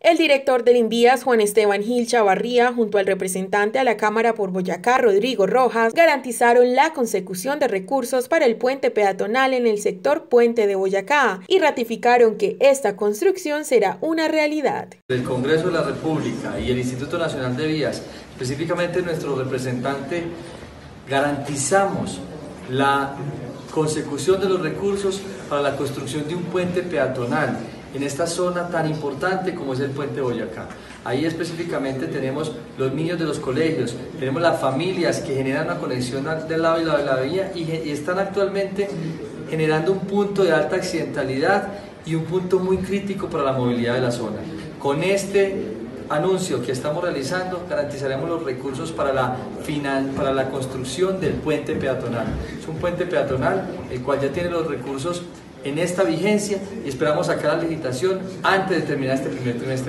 El director del Invías, Juan Esteban Gil Chavarría, junto al representante a la Cámara por Boyacá, Rodrigo Rojas, garantizaron la consecución de recursos para el puente peatonal en el sector Puente de Boyacá y ratificaron que esta construcción será una realidad. El Congreso de la República y el Instituto Nacional de Vías, específicamente nuestro representante, garantizamos la consecución de los recursos para la construcción de un puente peatonal en esta zona tan importante como es el puente Boyacá. Ahí específicamente tenemos los niños de los colegios, tenemos las familias que generan una conexión del lado y lado de la vía y, están actualmente generando un punto de alta accidentalidad y un punto muy crítico para la movilidad de la zona. Con este anuncio que estamos realizando, garantizaremos los recursos para la, para la construcción del puente peatonal. Es un puente peatonal el cual ya tiene los recursos en esta vigencia y esperamos sacar la licitación antes de terminar este primer trimestre.